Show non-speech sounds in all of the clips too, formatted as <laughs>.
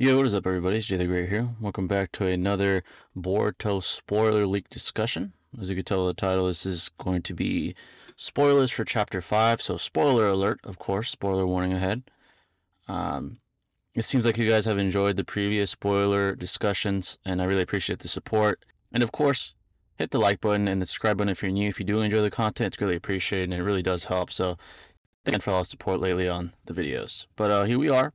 Yo, what is up, everybody? It's Jay the Great here. Welcome back to another Boruto spoiler leak discussion. As you can tell, the title this is going to be spoilers for Chapter 5. So, spoiler alert, of course, spoiler warning ahead. Um, it seems like you guys have enjoyed the previous spoiler discussions, and I really appreciate the support. And of course, hit the like button and the subscribe button if you're new. If you do enjoy the content, it's really appreciated, and it really does help. So, thank you for all the support lately on the videos. But uh, here we are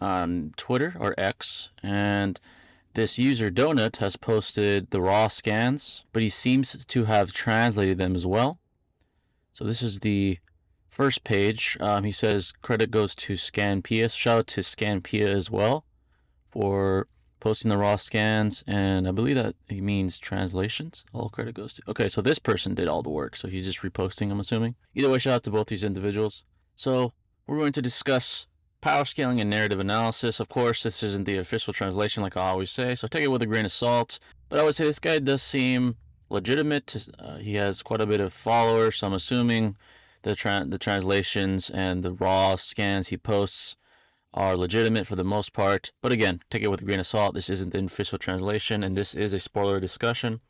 on Twitter or X, and this user Donut has posted the raw scans, but he seems to have translated them as well. So this is the first page. Um, he says credit goes to Scanpia. Shout out to Scanpia as well for posting the raw scans, and I believe that he means translations. All credit goes to. Okay, so this person did all the work, so he's just reposting. I'm assuming. Either way, shout out to both these individuals. So we're going to discuss power scaling and narrative analysis. Of course, this isn't the official translation, like I always say, so take it with a grain of salt. But I would say this guy does seem legitimate. Uh, he has quite a bit of followers, so I'm assuming the tra- the translations and the raw scans he posts are legitimate for the most part. But again, take it with a grain of salt. This isn't the official translation, and this is a spoiler discussion.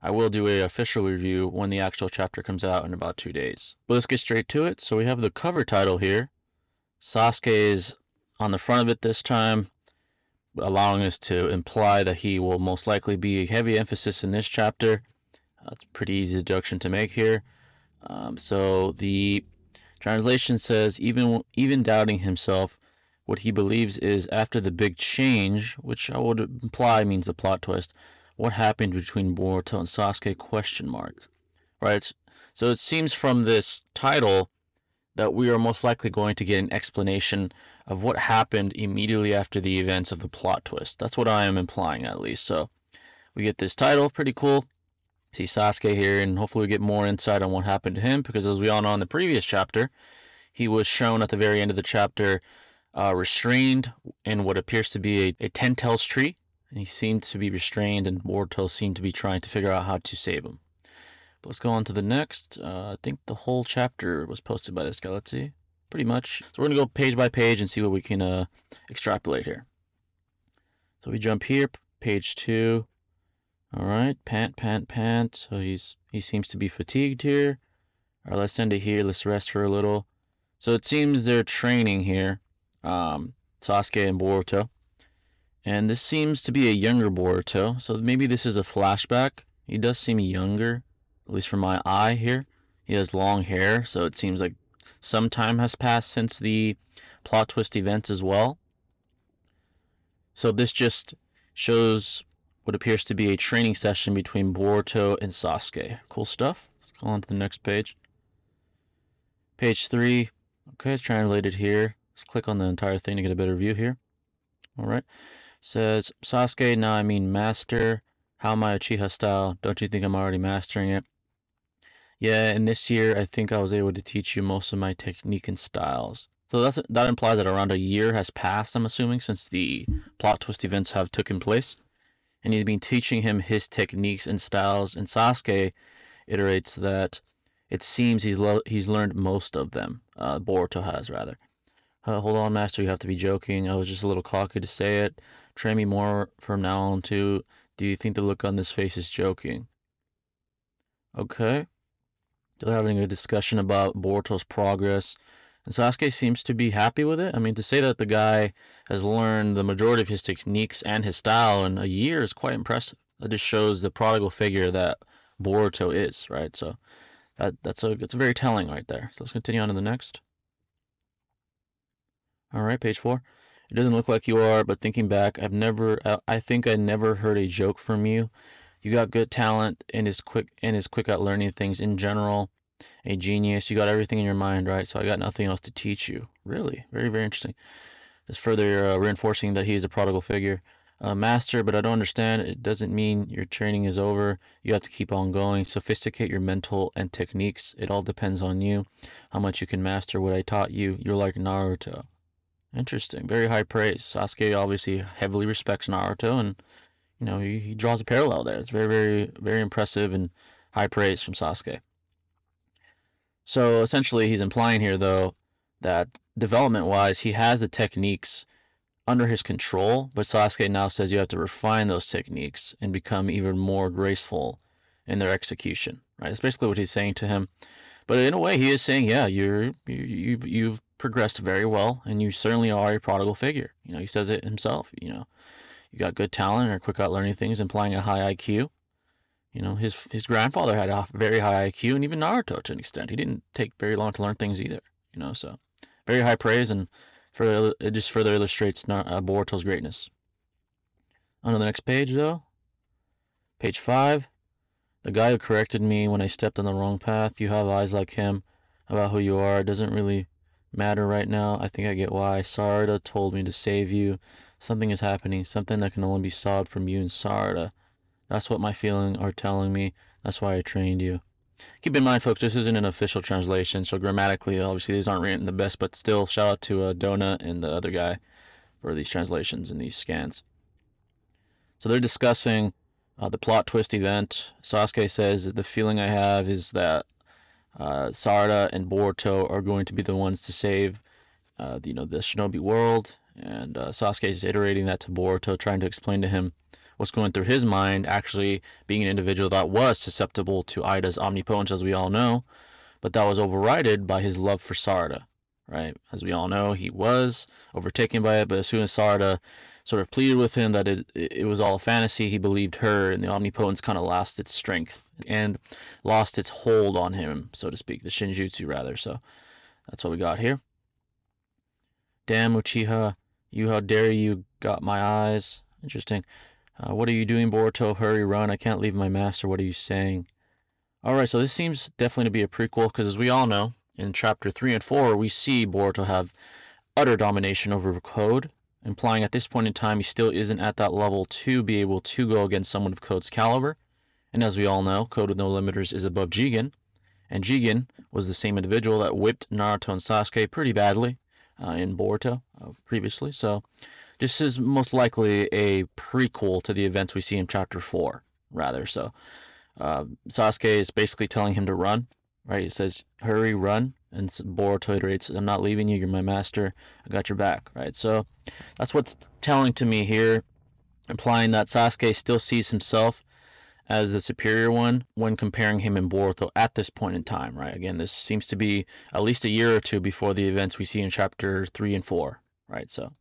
I will do a official review when the actual chapter comes out in about two days. But let's get straight to it. So we have the cover title here, Sasuke is on the front of it this time, allowing us to imply that he will most likely be a heavy emphasis in this chapter. That's a pretty easy deduction to make here. Um, so the translation says, even even doubting himself, what he believes is after the big change, which I would imply means the plot twist. What happened between Boruto and Sasuke? Question mark. Right. So it seems from this title that we are most likely going to get an explanation of what happened immediately after the events of the plot twist. That's what I am implying, at least. So we get this title, pretty cool. See Sasuke here, and hopefully we get more insight on what happened to him, because as we all know in the previous chapter, he was shown at the very end of the chapter uh, restrained in what appears to be a, a ten tails tree, and he seemed to be restrained, and Boruto seemed to be trying to figure out how to save him. Let's go on to the next. Uh, I think the whole chapter was posted by this guy. Let's see. Pretty much. So we're going to go page by page and see what we can uh, extrapolate here. So we jump here, page two. All right, pant, pant, pant. So he's he seems to be fatigued here. All right, let's send it here. Let's rest for a little. So it seems they're training here, um, Sasuke and Boruto. And this seems to be a younger Boruto. So maybe this is a flashback. He does seem younger at least for my eye here. He has long hair, so it seems like some time has passed since the plot twist events as well. So this just shows what appears to be a training session between Boruto and Sasuke. Cool stuff. Let's go on to the next page. Page 3. Okay, it's translated here. Let's click on the entire thing to get a better view here. Alright. Says, Sasuke, now I mean master. How I Uchiha style? Don't you think I'm already mastering it? Yeah, and this year I think I was able to teach you most of my technique and styles. So that's, that implies that around a year has passed, I'm assuming, since the plot twist events have taken place. And he's been teaching him his techniques and styles, and Sasuke iterates that it seems he's he's learned most of them. Uh, Boruto has, rather. Uh, hold on, Master, you have to be joking. I was just a little cocky to say it. Train me more from now on, too. Do you think the look on this face is joking? Okay. They're having a discussion about Boruto's progress, and Sasuke seems to be happy with it. I mean, to say that the guy has learned the majority of his techniques and his style in a year is quite impressive. That just shows the prodigal figure that Boruto is, right? So that that's a it's very telling right there. So let's continue on to the next. All right, page four. It doesn't look like you are, but thinking back, I've never I think I never heard a joke from you you got good talent and is quick and is quick at learning things in general. A genius. You got everything in your mind, right? So I got nothing else to teach you. Really, very very interesting. It's further uh, reinforcing that he is a prodigal figure. Uh, master, but I don't understand. It doesn't mean your training is over. You have to keep on going. Sophisticate your mental and techniques. It all depends on you. How much you can master what I taught you. You're like Naruto. Interesting. Very high praise. Sasuke obviously heavily respects Naruto and you know, he, he draws a parallel there. It's very, very, very impressive and high praise from Sasuke. So essentially, he's implying here, though, that development-wise, he has the techniques under his control, but Sasuke now says you have to refine those techniques and become even more graceful in their execution. Right? That's basically what he's saying to him. But in a way, he is saying, yeah, you're you, you've you've progressed very well, and you certainly are a prodigal figure. You know, he says it himself. You know, you got good talent, or quick at learning things, implying a high IQ. You know, his his grandfather had a very high IQ, and even Naruto to an extent. He didn't take very long to learn things either. You know, so very high praise, and for it just further illustrates uh, Boruto's greatness. On to the next page, though. Page five. The guy who corrected me when I stepped on the wrong path. You have eyes like him about who you are. Doesn't really matter right now. I think I get why. Sarada told me to save you. Something is happening. Something that can only be solved from you and Sarada. That's what my feelings are telling me. That's why I trained you. Keep in mind, folks, this isn't an official translation, so grammatically, obviously, these aren't written the best, but still, shout out to uh, Dona and the other guy for these translations and these scans. So they're discussing uh, the plot twist event. Sasuke says that the feeling I have is that uh, Sarada and Boruto are going to be the ones to save, uh, you know, the Shinobi world. And uh, Sasuke is iterating that to Boruto, trying to explain to him what's going through his mind, actually being an individual that was susceptible to Eida's omnipotence, as we all know, but that was overridden by his love for Sarda. right? As we all know, he was overtaken by it, but as soon as Sarada sort of pleaded with him that it, it was all a fantasy, he believed her, and the omnipotence kind of lost its strength and lost its hold on him, so to speak, the Shinjutsu rather. So that's what we got here. Damn, Uchiha, you, how dare you, got my eyes. Interesting. Uh, what are you doing, Boruto? Hurry, run. I can't leave my master. What are you saying? Alright, so this seems definitely to be a prequel, because as we all know, in chapter 3 and 4, we see Boruto have utter domination over Code, implying at this point in time he still isn't at that level to be able to go against someone of Code's caliber. And as we all know, Code with no limiters is above Jigen, and Jigen was the same individual that whipped Naruto and Sasuke pretty badly uh, in Boruto uh, previously. So this is most likely a prequel to the events we see in chapter 4, rather. So uh, Sasuke is basically telling him to run, right? He says, hurry, run. And Boruto iterates, I'm not leaving you, you're my master, I got your back, right? So that's what's telling to me here, implying that Sasuke still sees himself as the superior one when comparing him and Boruto at this point in time, right? Again, this seems to be at least a year or two before the events we see in chapter 3 and 4, right? So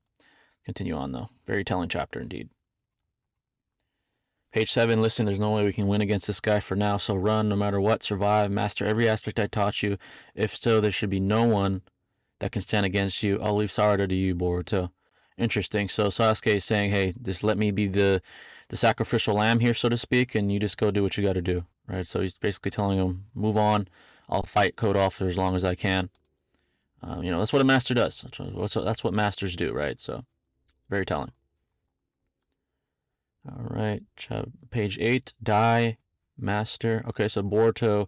Continue on though. Very telling chapter indeed. Page 7, listen, there's no way we can win against this guy for now, so run no matter what, survive, master every aspect I taught you. If so, there should be no one that can stand against you. I'll leave Sarada to you, Boruto. Interesting. So Sasuke is saying, hey, just let me be the the sacrificial lamb here, so to speak, and you just go do what you got to do, right? So he's basically telling him, move on. I'll fight Code off as long as I can. Um, you know, that's what a master does. That's what, that's what masters do, right? So very telling. All right, page 8, die, Master. Okay, so Boruto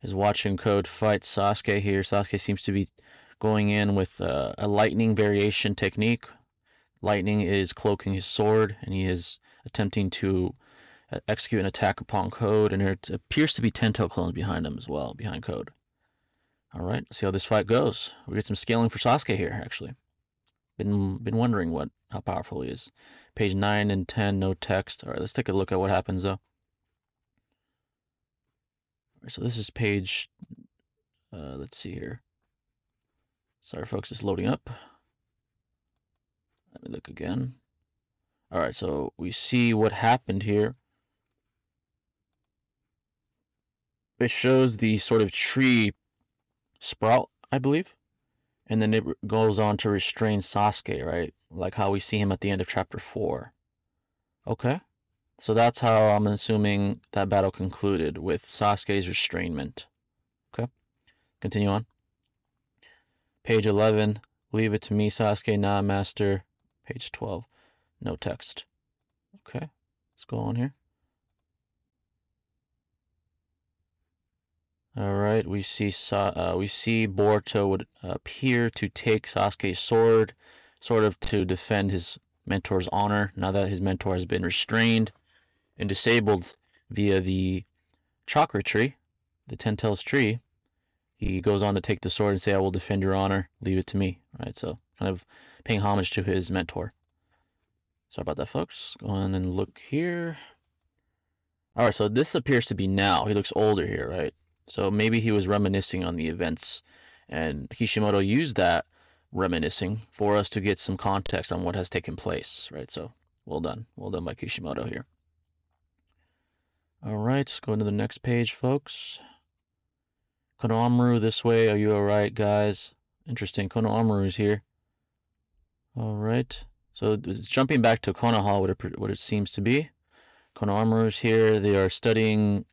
is watching Code fight Sasuke here. Sasuke seems to be going in with uh, a lightning variation technique. Lightning is cloaking his sword, and he is attempting to uh, execute an attack upon Code, and there appears to be Tento clones behind him as well, behind Code. All right, see how this fight goes. We get some scaling for Sasuke here, actually. Been been wondering what how powerful he is. Page 9 and 10, no text. All right, let's take a look at what happens though. Right, so this is page, uh, let's see here. Sorry folks, it's loading up. Let me look again. All right, so we see what happened here. It shows the sort of tree sprout, I believe and then it goes on to restrain Sasuke, right? Like how we see him at the end of chapter 4. Okay. So that's how I'm assuming that battle concluded with Sasuke's restrainment. Okay. Continue on. Page 11. Leave it to me, Sasuke, nah, master. Page 12. No text. Okay. Let's go on here. All right, we see uh, we see Boruto would appear to take Sasuke's sword, sort of to defend his mentor's honor. Now that his mentor has been restrained and disabled via the chakra tree, the Ten tree, he goes on to take the sword and say, "I will defend your honor. Leave it to me." Right, so kind of paying homage to his mentor. Sorry about that, folks. Go on and look here. All right, so this appears to be now. He looks older here, right? So maybe he was reminiscing on the events, and Kishimoto used that reminiscing for us to get some context on what has taken place, right? So well done. Well done by Kishimoto here. All right, go to the next page, folks. Konohamaru this way. Are you all right, guys? Interesting. Konohamaru is here. All right. So it's jumping back to Konoha, what it, what it seems to be. Konohamaru is here. They are studying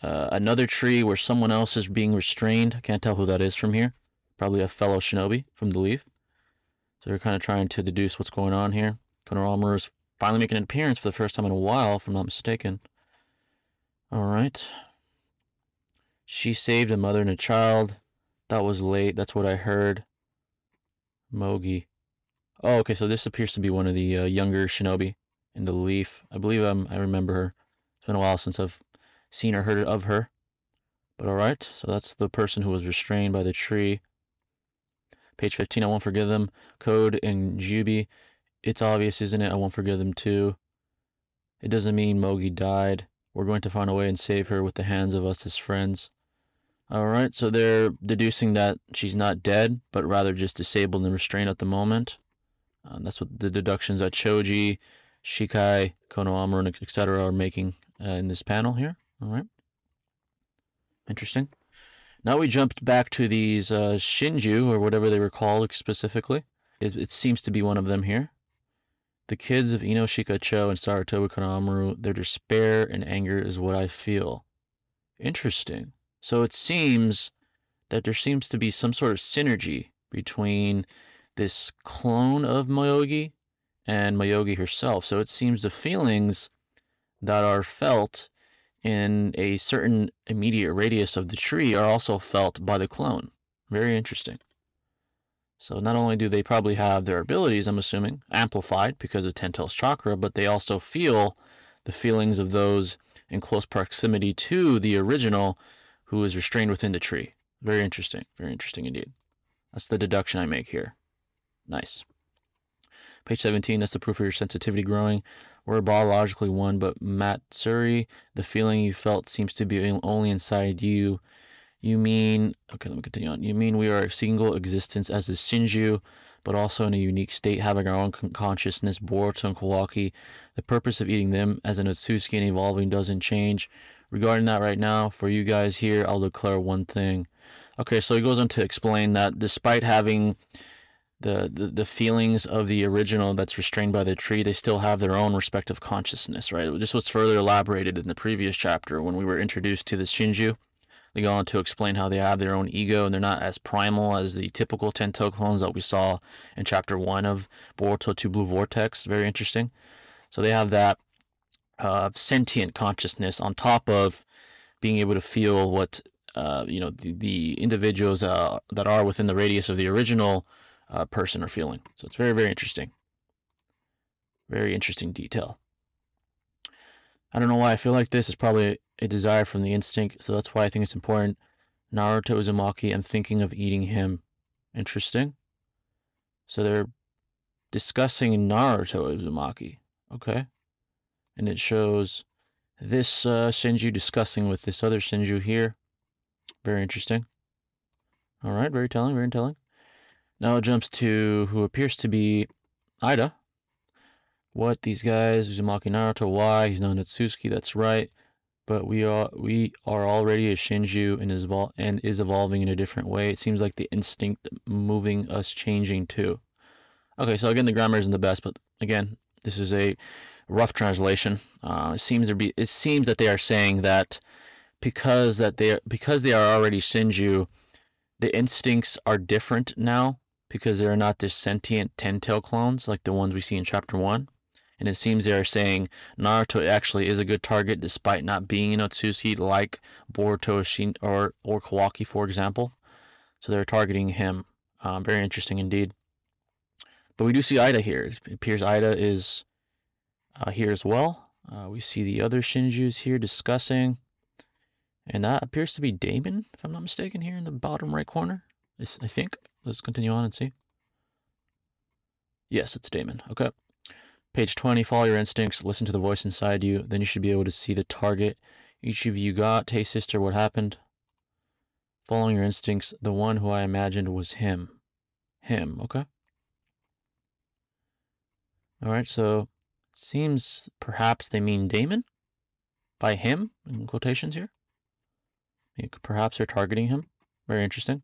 uh, another tree where someone else is being restrained. I can't tell who that is from here. Probably a fellow shinobi from the leaf. So they're kind of trying to deduce what's going on here. Konohamaru is finally making an appearance for the first time in a while, if I'm not mistaken. All right. She saved a mother and a child. That was late. That's what I heard. Moegi. Oh, okay. So this appears to be one of the uh, younger shinobi in the leaf. I believe um, I remember her. It's been a while since I've seen or heard of her. But all right. So that's the person who was restrained by the tree. Page 15. I won't forgive them. Code and Jubi. It's obvious, isn't it? I won't forgive them too. It doesn't mean Moegi died. We're going to find a way and save her with the hands of us as friends. Alright, so they're deducing that she's not dead, but rather just disabled and restrained at the moment. Um, that's what the deductions that Choji, Shikai, Konohamaru, etc. are making uh, in this panel here. Alright. Interesting. Now we jumped back to these uh, Shinju, or whatever they were called specifically. It, it seems to be one of them here. The kids of Ino Cho and Sarutobi Konohamaru, their despair and anger is what I feel. Interesting. So it seems that there seems to be some sort of synergy between this clone of Moegi and Moegi herself. So it seems the feelings that are felt in a certain immediate radius of the tree are also felt by the clone. Very interesting. So not only do they probably have their abilities, I'm assuming, amplified because of Ten-Tails chakra, but they also feel the feelings of those in close proximity to the original who is restrained within the tree. Very interesting. Very interesting indeed. That's the deduction I make here. Nice. Page 17, that's the proof of your sensitivity growing. We're biologically one, but Matsuri, the feeling you felt seems to be only inside you you mean, okay, let me continue on. You mean we are a single existence as a Shinju, but also in a unique state, having our own consciousness, Boruto and. The purpose of eating them as an Otsutsuki and evolving doesn't change. Regarding that right now, for you guys here, I'll declare one thing. Okay, so he goes on to explain that despite having the, the, the feelings of the original that's restrained by the tree, they still have their own respective consciousness, right? This was further elaborated in the previous chapter when we were introduced to the Shinju. They go on to explain how they have their own ego and they're not as primal as the typical Ten-Tail clones that we saw in chapter 1 of Boruto 2 Blue Vortex. Very interesting. So they have that uh, sentient consciousness on top of being able to feel what uh, you know the, the individuals uh, that are within the radius of the original uh, person or feeling. So it's very very interesting. Very interesting detail. I don't know why I feel like this is probably a desire from the instinct, so that's why I think it's important. Naruto Uzumaki, I'm thinking of eating him. Interesting. So they're discussing Naruto Uzumaki. Okay. And it shows this uh, Shinju discussing with this other Shinju here. Very interesting. All right, very telling, very telling. Now it jumps to who appears to be Eida. What these guys, Uzumaki Naruto, why? He's not Otsutsuki, that's right but we are we are already a Shinju and is evol- and is evolving in a different way. It seems like the instinct moving us changing too. Okay, so again the grammar isn't the best, but again this is a rough translation. Uh, it seems to be it seems that they are saying that because that they because they are already Shinju, the instincts are different now because they're not this sentient ten-tail clones like the ones we see in chapter one and it seems they are saying Naruto actually is a good target despite not being an Otsutsuki like Boruto Shin or, or Kawaki, for example. So they're targeting him. Um, very interesting indeed. But we do see Eida here. It appears Eida is uh, here as well. Uh, we see the other Shinjus here discussing. And that appears to be Daemon, if I'm not mistaken, here in the bottom right corner. I think. Let's continue on and see. Yes, it's Daemon. Okay. Page 20, follow your instincts, listen to the voice inside you, then you should be able to see the target each of you got. Hey, sister, what happened? Following your instincts, the one who I imagined was him. Him, okay? Alright, so it seems perhaps they mean Daemon? By him, in quotations here? Perhaps they're targeting him. Very interesting.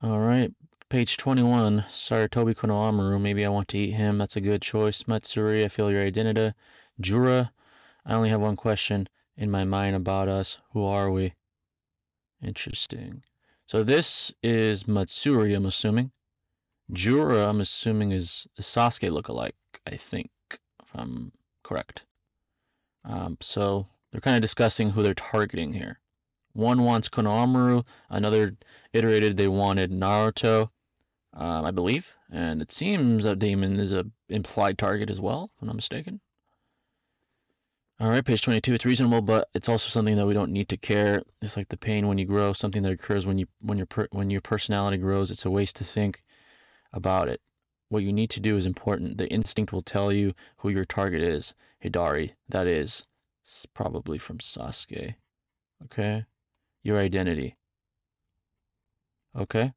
Alright, page 21. Sarutobi Konohamaru, maybe I want to eat him. That's a good choice. Matsuri, I feel your identity. Jura, I only have one question in my mind about us. Who are we? Interesting. So this is Matsuri, I'm assuming. Jura, I'm assuming, is the Sasuke lookalike, I think, if I'm correct. Um, so they're kind of discussing who they're targeting here. One wants Konohamaru, another iterated they wanted Naruto, um, I believe, and it seems that Daemon is a implied target as well, if I'm not mistaken. All right, page 22. It's reasonable, but it's also something that we don't need to care. It's like the pain when you grow, something that occurs when you when your when your personality grows. It's a waste to think about it. What you need to do is important. The instinct will tell you who your target is. Hidari, that is probably from Sasuke. Okay, your identity. Okay.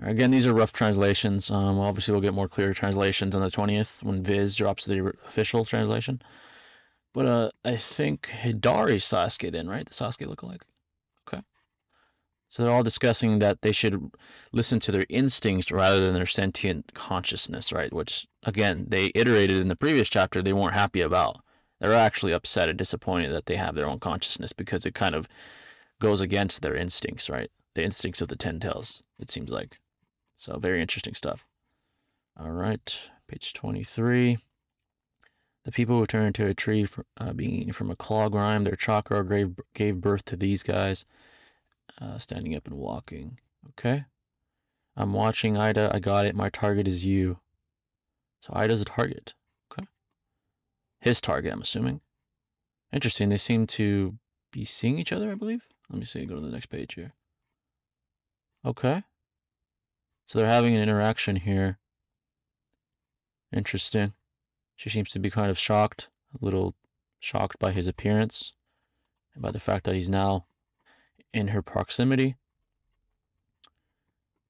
Again, these are rough translations. Um, obviously, we'll get more clear translations on the 20th when Viz drops the official translation. But uh, I think Hidari Sasuke then, right? The Sasuke lookalike. Okay. So they're all discussing that they should listen to their instincts rather than their sentient consciousness, right? Which, again, they iterated in the previous chapter they weren't happy about. They're actually upset and disappointed that they have their own consciousness because it kind of goes against their instincts, right? The instincts of the Ten Tails, it seems like. So very interesting stuff. All right, page 23. The people who turned into a tree for, uh, being eaten from a claw grime, their chakra gave, gave birth to these guys. Uh, standing up and walking. Okay. I'm watching Eida. I got it. My target is you. So Eida's a target. His target, I'm assuming. Interesting. They seem to be seeing each other, I believe. Let me see. Go to the next page here. Okay. So they're having an interaction here. Interesting. She seems to be kind of shocked, a little shocked by his appearance and by the fact that he's now in her proximity.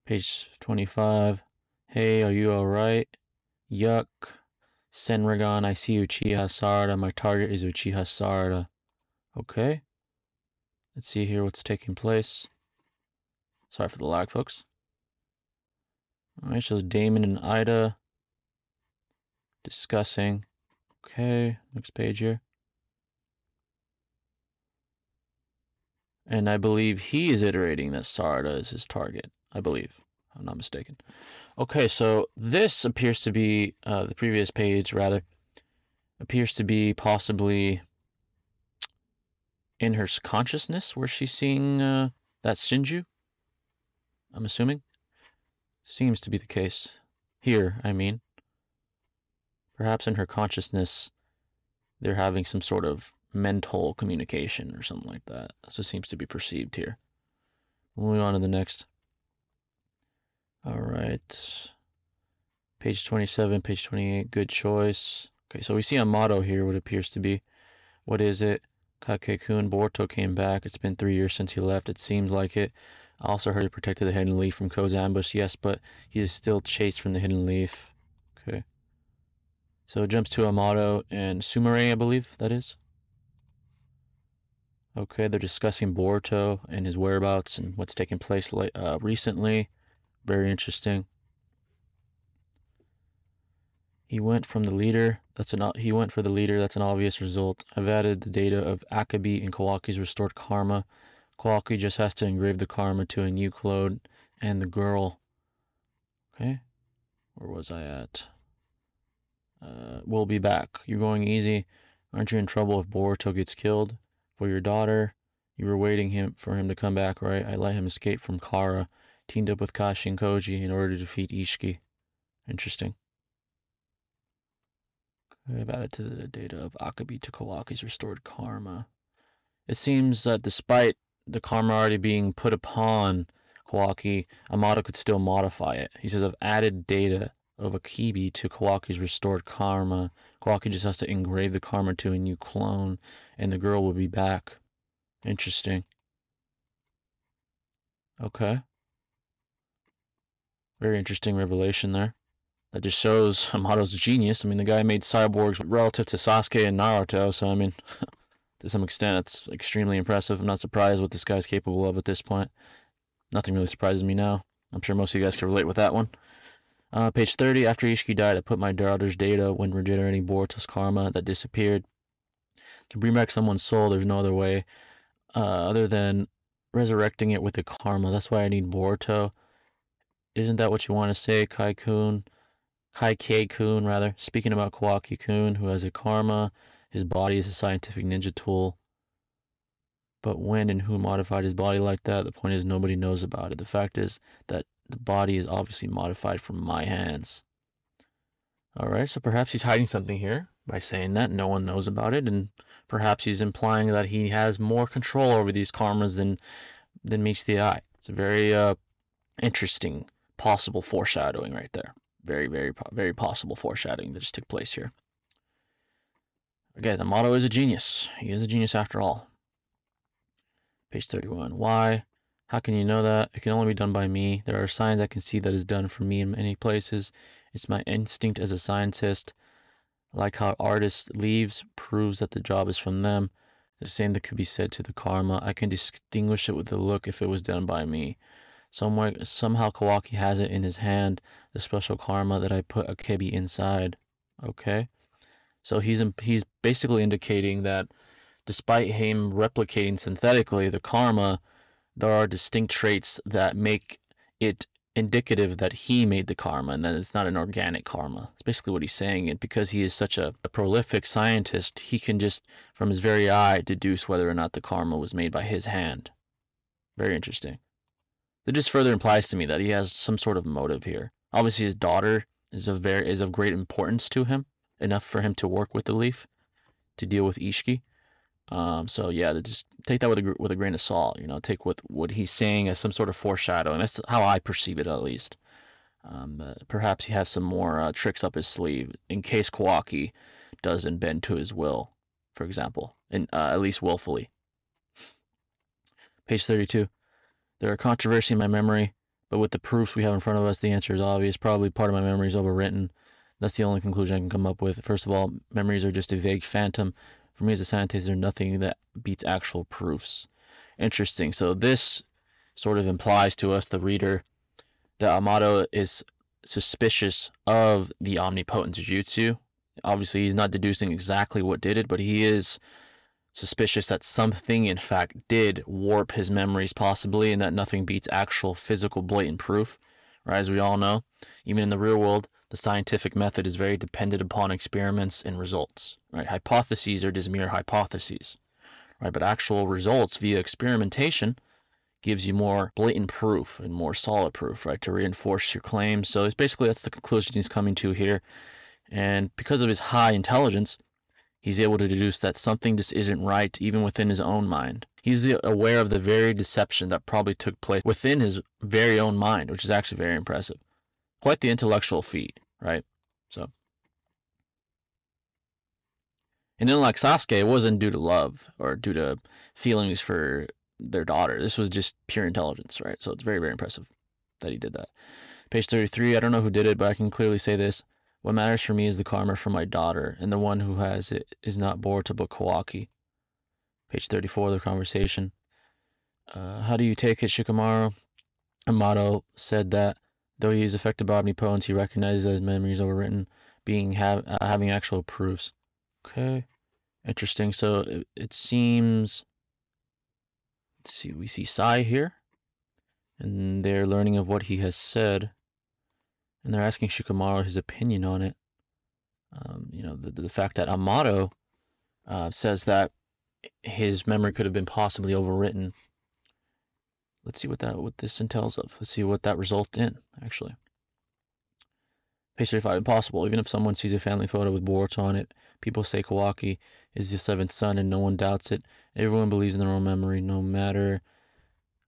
Page 25. Hey, are you alright? Yuck. Senragon, I see Uchiha Sarada. My target is Uchiha Sarada. Okay. Let's see here what's taking place. Sorry for the lag, folks. Alright, so Daemon and Eida discussing. Okay, next page here. And I believe he is iterating that Sarada is his target. I believe. I'm not mistaken. Okay, so this appears to be, uh, the previous page rather, appears to be possibly in her consciousness where she's seeing uh, that Shinju. I'm assuming. Seems to be the case. Here, I mean. Perhaps in her consciousness, they're having some sort of mental communication or something like that. So it seems to be perceived here. Moving on to the next. All right. Page 27, page 28, good choice. Okay, so we see Amato here, what appears to be. What is it? Kakekun Boruto came back. It's been three years since he left. It seems like it. I also heard he protected the Hidden Leaf from Ko's ambush. Yes, but he is still chased from the Hidden Leaf. Okay. So it jumps to Amato and Sumire, I believe that is. Okay, they're discussing Boruto and his whereabouts and what's taken place uh, recently. Very interesting. He went from the leader. That's an he went for the leader. That's an obvious result. I've added the data of Akebi and Kawaki's restored karma Kawaki just has to engrave the karma to a new clone and the girl. Okay, where was I at? Uh, we'll be back. You're going easy. Aren't you in trouble if Boruto gets killed? For your daughter, you were waiting him for him to come back, right? I let him escape from Kara, teamed up with Kashi and Koji in order to defeat Ishiki. Interesting. I've added to the data of Akebi to Kawaki's restored karma. It seems that despite the karma already being put upon Kawaki, Amato could still modify it. He says, I've added data of Akebi to Kawaki's restored karma. Kawaki just has to engrave the karma to a new clone, and the girl will be back. Interesting. Okay. Very interesting revelation there. That just shows Amato's genius. I mean, the guy made cyborgs relative to Sasuke and Naruto, so I mean, <laughs> to some extent, it's extremely impressive. I'm not surprised what this guy's capable of at this point. Nothing really surprises me now. I'm sure most of you guys can relate with that one. Uh, page 30, after Ishiki died, I put my daughter's data when regenerating Boruto's karma that disappeared. To bring back someone's soul, there's no other way uh, other than resurrecting it with the karma. That's why I need Boruto. Isn't that what you want to say, Kai-kun? Kai-K-kun, rather. Speaking about Kawaki-kun, who has a karma, his body is a scientific ninja tool. But when and who modified his body like that, the point is nobody knows about it. The fact is that the body is obviously modified from my hands. Alright, so perhaps he's hiding something here by saying that no one knows about it, and perhaps he's implying that he has more control over these karmas than than meets the eye. It's a very uh, interesting possible foreshadowing right there. Very, very, very possible foreshadowing that just took place here. Again, the motto is a genius. He is a genius after all. Page 31. Why? How can you know that? It can only be done by me. There are signs I can see that is done for me in many places. It's my instinct as a scientist. Like how artists leaves proves that the job is from them. The same that could be said to the karma. I can distinguish it with the look if it was done by me. Somewhere, somehow Kawaki has it in his hand, the special karma that I put Akebi inside. Okay? So he's he's basically indicating that despite him replicating synthetically the karma, there are distinct traits that make it indicative that he made the karma and that it's not an organic karma. It's basically what he's saying. And because he is such a, a, prolific scientist, he can just, from his very eye, deduce whether or not the karma was made by his hand. Very interesting. It just further implies to me that he has some sort of motive here. Obviously, his daughter is of very is of great importance to him, enough for him to work with the leaf, to deal with Ishiki. Um, so yeah, just take that with a with a grain of salt. You know, take what what he's saying as some sort of foreshadowing. That's how I perceive it, at least. Um, perhaps he has some more uh, tricks up his sleeve in case Kawaki doesn't bend to his will, for example, and uh, at least willfully. Page 32. There are controversy in my memory, but with the proofs we have in front of us, the answer is obvious. Probably part of my memory is overwritten. That's the only conclusion I can come up with. First of all, memories are just a vague phantom for me as a scientist, there's nothing that beats actual proofs. Interesting. So this sort of implies to us, the reader, that Amato is suspicious of the omnipotent jutsu. Obviously, he's not deducing exactly what did it, but he is suspicious that something, in fact, did warp his memories, possibly, and that nothing beats actual physical blatant proof. Right, as we all know, even in the real world, the scientific method is very dependent upon experiments and results. Right? Hypotheses are just mere hypotheses. Right? But actual results via experimentation gives you more blatant proof and more solid proof, right, to reinforce your claims. So it's basically that's the conclusion he's coming to here. And because of his high intelligence, he's able to deduce that something just isn't right even within his own mind. He's aware of the very deception that probably took place within his very own mind, which is actually very impressive quite the intellectual feat, right? So, and then like Sasuke, it wasn't due to love or due to feelings for their daughter. This was just pure intelligence, right? So it's very, very impressive that he did that. Page 33, I don't know who did it, but I can clearly say this. What matters for me is the karma for my daughter, and the one who has it is not Boruto but Kawaki. Page 34, of the conversation. Uh, how do you take it, Shikamaru? Amato said that Though he is affected by omnipotence, he recognizes that his memories overwritten, being have uh, having actual proofs. Okay, interesting. So it, it seems. Let's see, we see Sai here, and they're learning of what he has said, and they're asking Shikamaru his opinion on it. Um, you know, the, the fact that Amato uh, says that his memory could have been possibly overwritten Let's see what that what this entails of. Let's see what that results in, actually. Page 35, impossible. Even if someone sees a family photo with Boruto on it, people say Kawaki is the seventh son and no one doubts it. Everyone believes in their own memory, no matter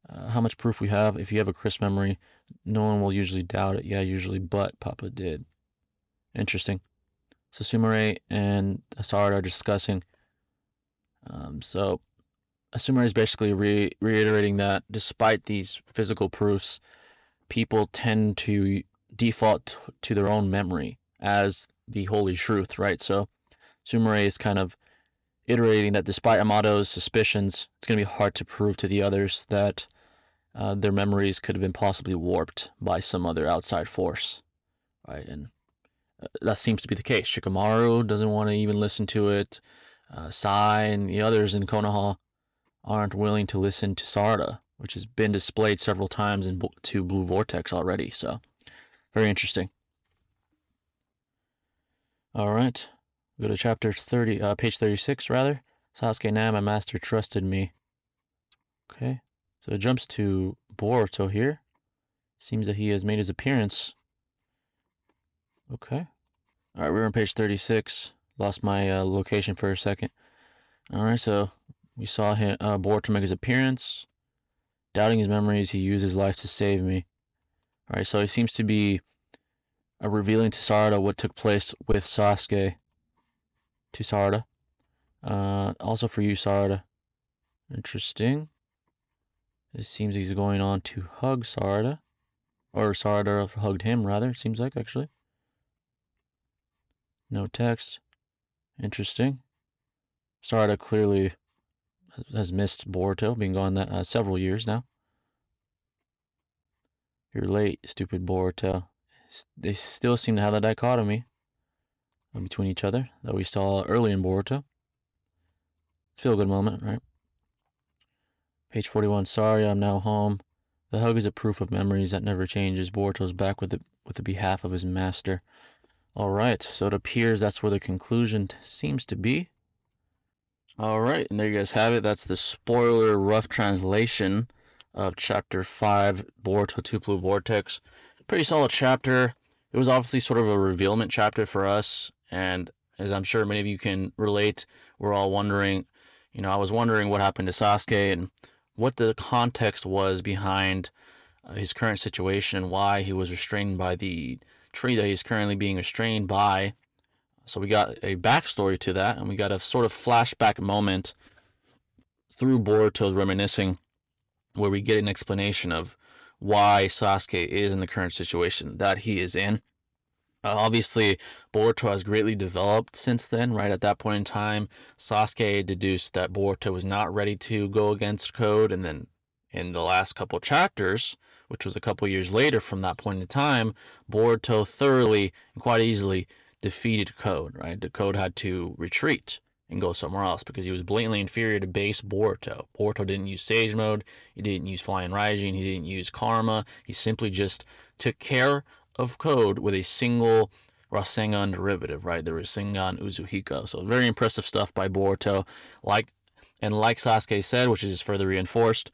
Uh, how much proof we have? If you have a crisp memory, no one will usually doubt it. Yeah, usually, but Papa did. Interesting. So Sumire and Sarada are discussing. Um, so Sumire is basically re reiterating that despite these physical proofs, people tend to default to their own memory as the holy truth, right? So Sumire is kind of iterating that despite Amato's suspicions, it's going to be hard to prove to the others that uh, their memories could have been possibly warped by some other outside force, right? And uh, that seems to be the case. Shikamaru doesn't want to even listen to it. Uh, Sai and the others in Konoha aren't willing to listen to Sarda, which has been displayed several times in to Blue Vortex already. So, very interesting. All right, go to chapter 30, uh, page 36 rather. Sasuke now my master trusted me. Okay, so it jumps to Boruto here. Seems that he has made his appearance. Okay. All right, we're on page 36. Lost my uh, location for a second. All right, so we saw him, uh, Boruto make his appearance. Doubting his memories, he used his life to save me. All right, so he seems to be uh, revealing to Sarada what took place with Sasuke. To Sarda. Uh, also for you, Sarda. Interesting. It seems he's going on to hug Sarda. Or Sarda hugged him, rather, it seems like, actually. No text. Interesting. Sarda clearly has missed Boruto, being gone that, uh, several years now. You're late, stupid Boruto. They still seem to have that dichotomy between each other that we saw early in Boruto. Feel good moment, right? Page 41. Sorry, I'm now home. The hug is a proof of memories that never changes. Boruto's back with the with the behalf of his master. All right, so it appears that's where the conclusion seems to be. All right, and there you guys have it. That's the spoiler rough translation of chapter 5, Boruto 2 Blue Vortex. Pretty solid chapter. It was obviously sort of a revealment chapter for us, and as I'm sure many of you can relate, we're all wondering, you know, I was wondering what happened to Sasuke and what the context was behind uh, his current situation, and why he was restrained by the tree that he's currently being restrained by. So we got a backstory to that, and we got a sort of flashback moment through Boruto's reminiscing, where we get an explanation of why Sasuke is in the current situation that he is in. Uh, obviously, Boruto has greatly developed since then, right? At that point in time, Sasuke deduced that Boruto was not ready to go against Code, and then in the last couple chapters, which was a couple years later from that point in time, Boruto thoroughly and quite easily defeated Code, right? The Code had to retreat and go somewhere else because he was blatantly inferior to base Boruto. Boruto didn't use Sage Mode, he didn't use Flying Raijin, he didn't use Karma, he simply just took care of code with a single Rasengan derivative, right? The Rasengan Uzuhiko. So very impressive stuff by Boruto. Like and like Sasuke said, which is further reinforced,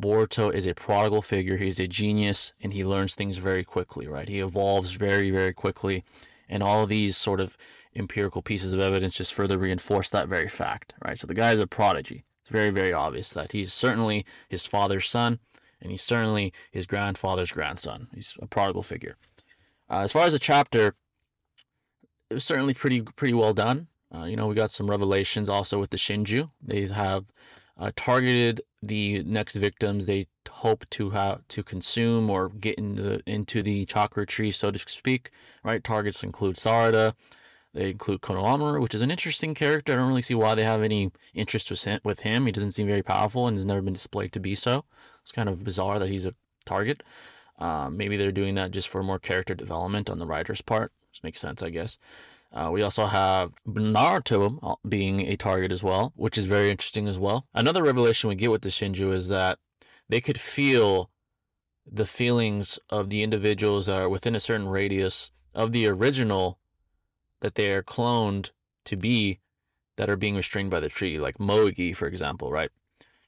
Boruto is a prodigal figure. He's a genius and he learns things very quickly, right? He evolves very, very quickly. And all of these sort of empirical pieces of evidence just further reinforce that very fact, right? So the guy is a prodigy. It's very, very obvious that he's certainly his father's son and he's certainly his grandfather's grandson. He's a prodigal figure. Uh, as far as the chapter, it was certainly pretty pretty well done. Uh, you know, we got some revelations also with the Shinju. They have uh, targeted the next victims they hope to have to consume or get into into the chakra tree, so to speak. Right? Targets include Sarada. They include Konohamaru, which is an interesting character. I don't really see why they have any interest with him. He doesn't seem very powerful and has never been displayed to be so. It's kind of bizarre that he's a target. Um, maybe they're doing that just for more character development on the writer's part, which makes sense, I guess. Uh, we also have Naruto uh, being a target as well, which is very interesting as well. Another revelation we get with the Shinju is that they could feel the feelings of the individuals that are within a certain radius of the original that they are cloned to be that are being restrained by the tree, like Moegi, for example, right?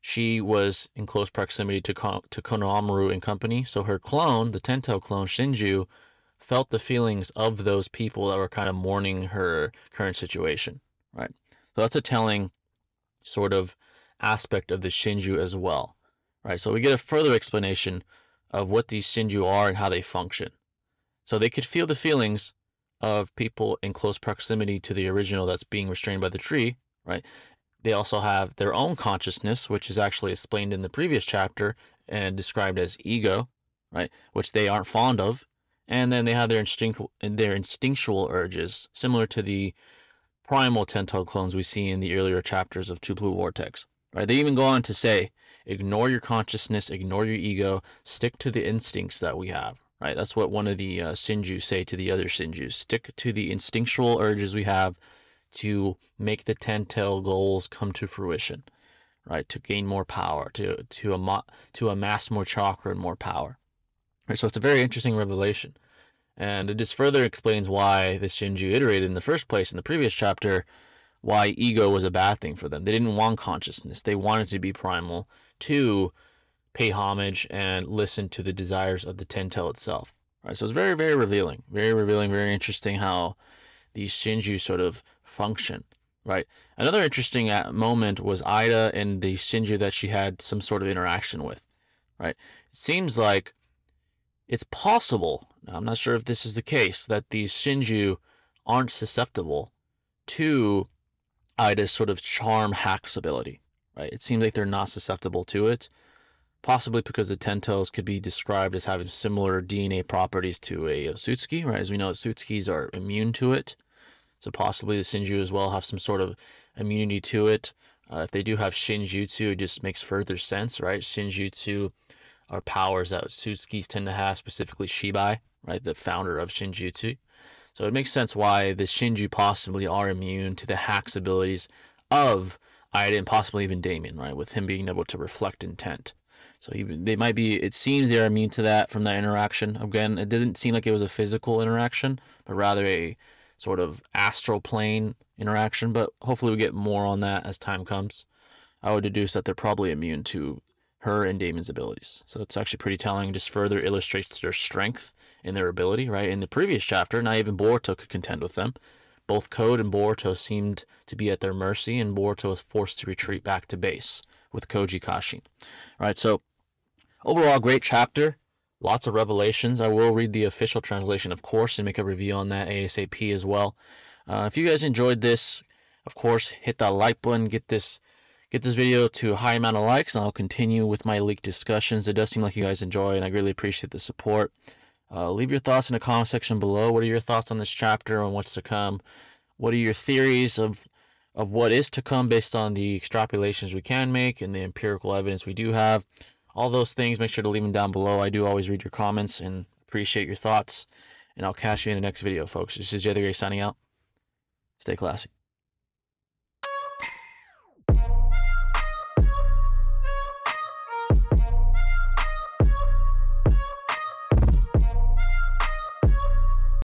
She was in close proximity to, to Konohamaru and company. So her clone, the Tento clone Shinju, felt the feelings of those people that were kind of mourning her current situation, right? So that's a telling sort of aspect of the Shinju as well, right? So we get a further explanation of what these Shinju are and how they function. So they could feel the feelings of people in close proximity to the original that's being restrained by the tree, right? They also have their own consciousness, which is actually explained in the previous chapter and described as ego, right? Which they aren't fond of. And then they have their instinct their instinctual urges, similar to the primal tentacle clones we see in the earlier chapters of Two Blue Vortex. Right? They even go on to say, ignore your consciousness, ignore your ego, stick to the instincts that we have. Right? That's what one of the uh, Shinju say to the other Shinjus. Stick to the instinctual urges we have to make the Tento goals come to fruition. Right? To gain more power, to to, am- to amass more chakra and more power. Right? So it's a very interesting revelation. And it just further explains why the Shinju iterated in the first place in the previous chapter, why ego was a bad thing for them. They didn't want consciousness. They wanted to be primal to pay homage and listen to the desires of the Tento itself. Right? So it's very, very revealing. Very revealing, very interesting how these Shinju sort of function. Right. Another interesting uh, moment was Eida and the Shinju that she had some sort of interaction with. Right. It seems like it's possible, I'm not sure if this is the case, that these Shinju aren't susceptible to Eida's sort of charm hacks ability, right? It seems like they're not susceptible to it, possibly because the Tentos could be described as having similar DNA properties to a Otsutsuki, right? As we know, Otsutsukis are immune to it, so possibly the Shinju as well have some sort of immunity to it. Uh, if they do have Shinjutsu, it just makes further sense, right? Shinjutsu are powers that Otsutsukis tend to have, specifically Shibai, right, the founder of Shinjutsu. So it makes sense why the Shinju possibly are immune to the hacks abilities of Eida and possibly even Daemon, right, with him being able to reflect intent. So even they might be. It seems they're immune to that from that interaction. Again, it didn't seem like it was a physical interaction, but rather a sort of astral plane interaction. But hopefully we get more on that as time comes. I would deduce that they're probably immune to her and Daemon's abilities. So it's actually pretty telling, just further illustrates their strength and their ability, right? In the previous chapter, not even Boruto could contend with them. Both Code and Boruto seemed to be at their mercy, and Boruto was forced to retreat back to base with Koji Kashin. All right, so overall, great chapter. Lots of revelations. I will read the official translation, of course, and make a review on that ASAP as well. Uh, if you guys enjoyed this, of course, hit that like button, get this get this video to a high amount of likes, and I'll continue with my leak discussions. It does seem like you guys enjoy, and I really appreciate the support. Uh, leave your thoughts in the comment section below. What are your thoughts on this chapter and what's to come? What are your theories of of what is to come based on the extrapolations we can make and the empirical evidence we do have? All those things, make sure to leave them down below. I do always read your comments and appreciate your thoughts. And I'll catch you in the next video, folks. This is Jay the Great signing out. Stay classy.